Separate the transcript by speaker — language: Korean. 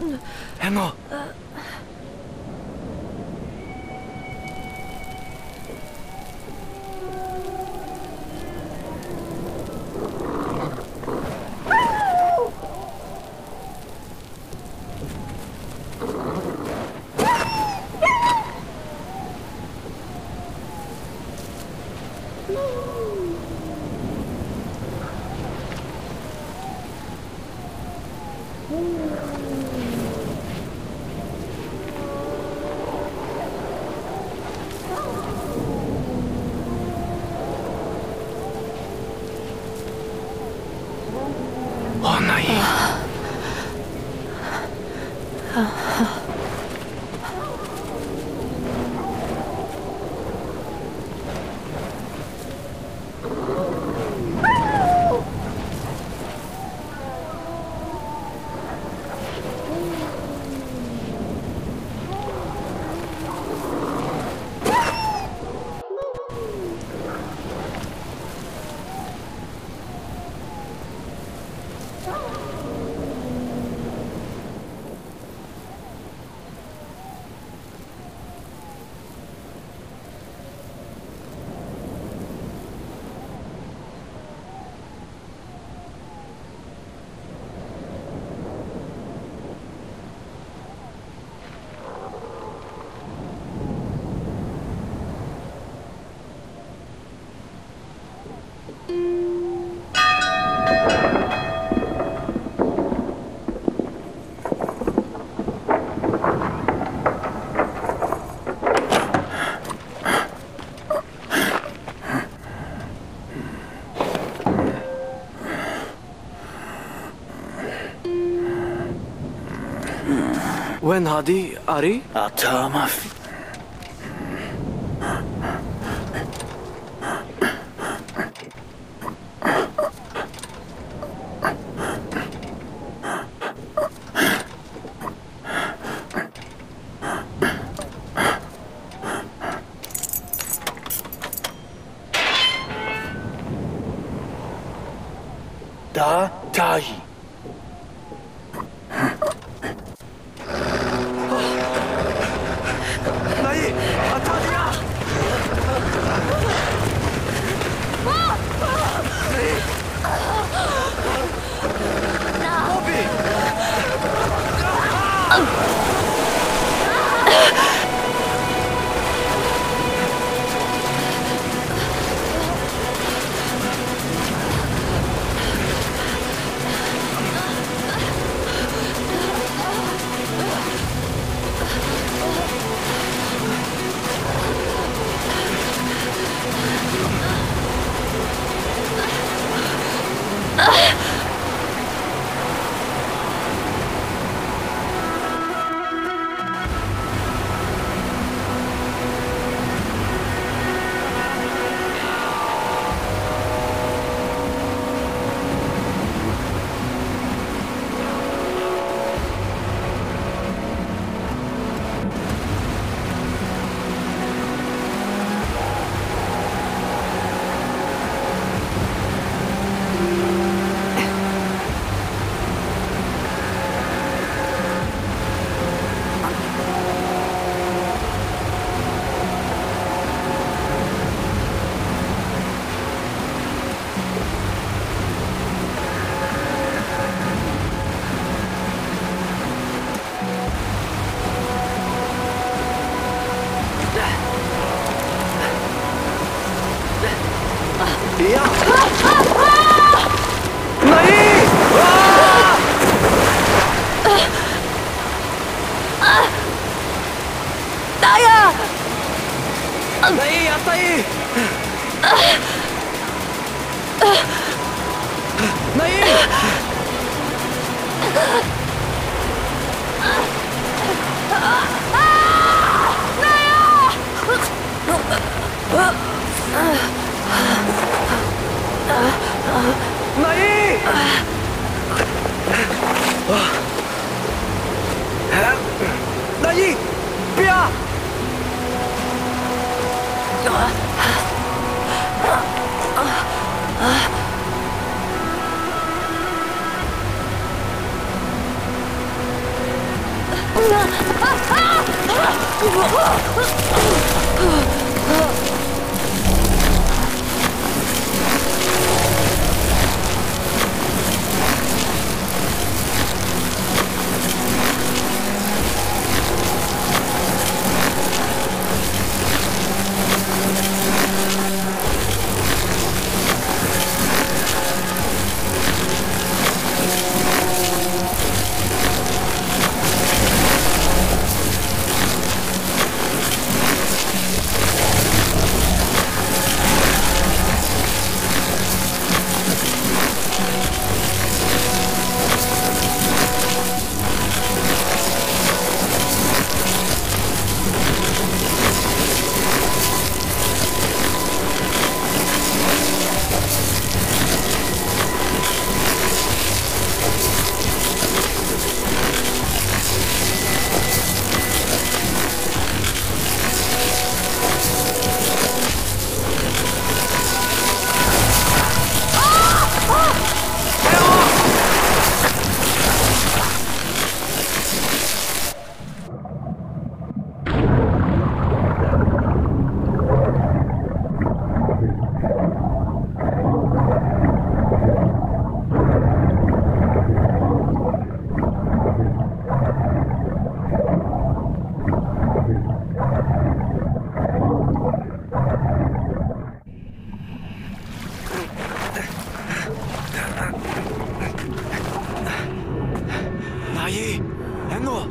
Speaker 1: 嗯，诺， 웬 하디 아리? 아타마 まいナイああ Ah! 你蓝诺